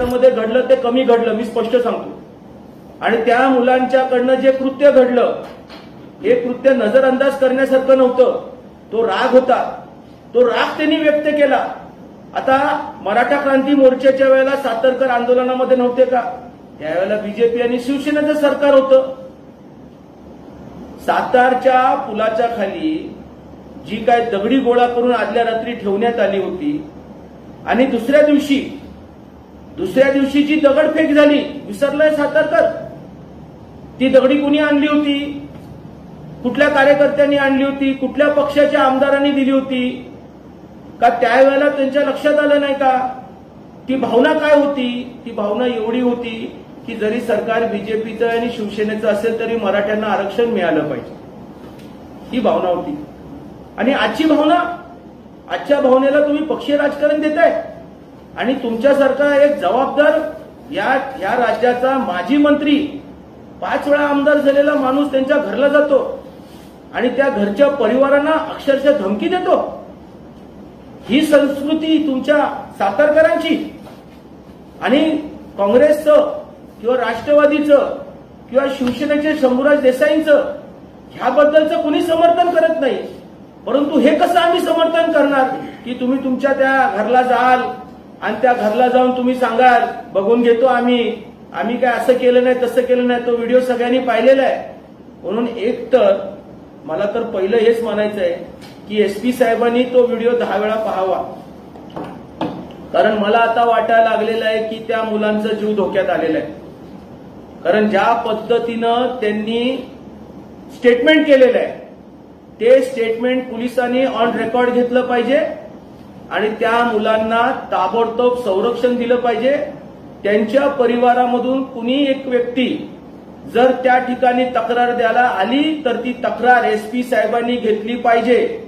मध्ये घडलं ते कमी घडलं मी स्पष्ट सांगतो. आणि त्या मुलांच्याकडनं जे कृत्य घडलं हे कृत्य नजरअंदाज करण्यासारखं नव्हतं. तो राग होता. तो राग त्यांनी व्यक्त केला. आता मराठा क्रांती मोर्चाच्या वेळेला सातारकर आंदोलनामध्ये नव्हते का? त्यावेळेला बीजेपी आणि शिवसेनेचं सरकार होतं. सातारच्या पुलाच्या खाली जी काय दगडी गोळा करून आदल्या रात्री ठेवण्यात आली होती आणि दुसऱ्या दिवशी दुसऱ्या दिवशी जी दगडफेक झाली विसरलंय सातारकर. ती दगडी कुणी आणली होती? कुठल्या कार्यकर्त्यांनी आणली होती? कुठल्या पक्षाच्या आमदारांनी दिली होती? का त्यावेळेला त्यांच्या लक्षात आलं नाही का? ती भावना काय होती? ती भावना एवढी होती की जरी सरकार बीजेपीचं आणि शिवसेनेचं असेल तरी मराठ्यांना आरक्षण मिळालं पाहिजे. ही भावना होती. आणि आजची भावना आजच्या भावनेला तुम्ही पक्षीय राजकारण देताय. आणि तुमच्यासारखा एक जबाबदार या या राज्याचा माजी मंत्री पाच वेळा आमदार झालेला माणूस त्यांच्या घरला जातो आणि त्या घरच्या परिवारांना अक्षरशः धमकी देतो. ही संस्कृती तुमच्या सातारकरांची आणि काँग्रेसचं किंवा राष्ट्रवादीचं किंवा शिवसेनेचे शंभूराज देसाईंचं ह्याबद्दलचं कुणी समर्थन करत नाही. परंतु हे कसं आम्ही समर्थन करणार की तुम्ही तुमच्या त्या घरला जाल आणि त्या घरला जाऊन तुम्ही सांगाल बघून घेतो आम्ही. आम्ही काय असं केलं नाही तसं केलं नाही. तो व्हिडिओ सगळ्यांनी पाहिलेला आहे. म्हणून एक तर मला तर पहिलं हेच म्हणायचं आहे की एसपी साहेबांनी तो व्हिडिओ दहा वेळा पाहावा. कारण मला आता वाटायला लागलेलं आहे की त्या मुलांचा जीव धोक्यात आलेला आहे. कारण ज्या पद्धतीनं त्यांनी स्टेटमेंट केलेलं आहे ते स्टेटमेंट पोलिसांनी ऑन रेकॉर्ड घेतलं पाहिजे. आणि त्या मुलांना ताबडतोब संरक्षण दिलं पाहिजे. त्यांच्या परिवारामधून कुणी एक व्यक्ती जर त्या ठिकाणी तक्रार द्यायला आली तर ती तक्रार एसपी साहेबांनी घेतली पाहिजे.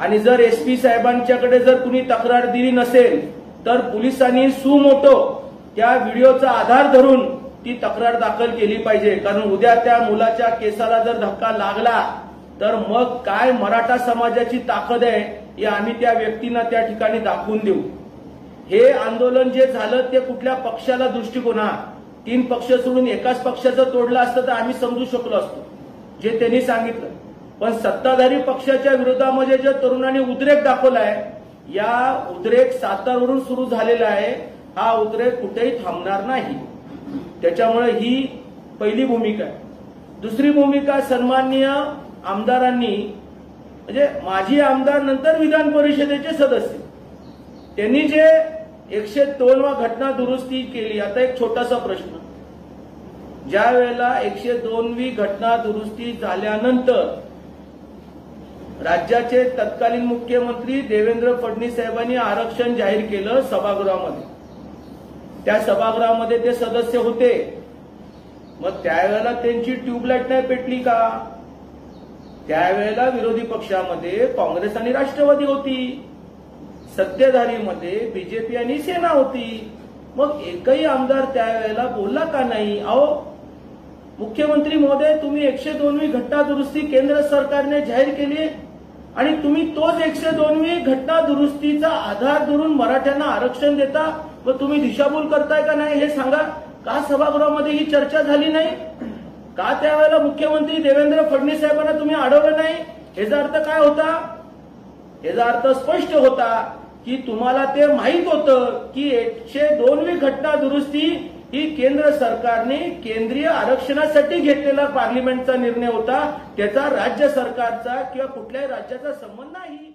आणि जर एसपी साहेबांच्याकडे जर कुणी तक्रार दिली नसेल तर पोलिसांनी सुमोटो त्या व्हिडिओचा आधार धरून ती तक्रार दाखल केली पाहिजे. कारण उद्या त्या मुलाच्या केसाला जर धक्का लागला तर मग काय मराठा समाजाची ताकद आहे? हे आम्ही त्या व्यक्तींना त्या ठिकाणी दाखवून देऊ. हे आंदोलन जे झालं ते कुठल्या पक्षाला दृष्टिकोन हा? तीन पक्ष सोडून एकाच पक्षाचं तोडलं असतं तर आम्ही समजू शकलो असतो जे त्यांनी सांगितलं. पण सत्ताधारी पक्षाच्या विरोधामध्ये जे तरुणांनी उद्रेक दाखवलाय या उद्रेक सातारवरून सुरू झालेला आहे. हा उद्रेक कुठेही थांबणार नाही. त्याच्यामुळे ही पहिली भूमिका आहे. दुसरी भूमिका सन्माननीय आमदारांनी म्हणजे माजी आमदार नंतर विधान परिषदेचे सदस्य. त्यांनी जे एकशे दोन वा घटना दुरुस्ती केली आता एक छोटासा प्रश्न. ज्या वेळेला एकशे दोनवी घटना दुरुस्ती झाल्यानंतर राज्याचे तत्कालीन मुख्यमंत्री देवेंद्र फडणवीस साहेबांनी आरक्षण जाहीर केलं सभागृहामध्ये. त्या सभागृहामध्ये ते सदस्य होते. मग त्यावेळेला त्यांची ट्यूबलाईट नाही पेटली का? त्यावेळेला विरोधी पक्षामध्ये काँग्रेस आणि राष्ट्रवादी होती. सत्तेधारीमध्ये बीजेपी आणि सेना होती. मग एकही आमदार त्यावेळेला बोलला का नाही? अहो मुख्यमंत्री महोदय तुम्ही एकशे दोनवी घटना दुरुस्ती केंद्र सरकारने जाहीर केली आणि तुम्ही तोच एकशे दोनवी घटना दुरुस्तीचा आधार धरून मराठ्यांना आरक्षण देता व तुम्ही दिशाभूल करताय का नाही हे सांगा. का सभागृहामध्ये ही चर्चा झाली नाही? का त्यावेळेला मुख्यमंत्री देवेंद्र फडणवीस साहेबांना तुम्ही अडवलं नाही? याचा अर्थ काय होता? याचा अर्थ स्पष्ट होता की तुम्हाला ते माहीत होतं की एकशे दोनवी घटना दुरुस्ती ही केंद्र सरकारने केंद्रीय आरक्षणासाठी घेतलेला पार्लिमेंटचा निर्णय होता. त्याचा राज्य सरकारचा किंवा कुठल्याही राज्याचा संबंध नाही.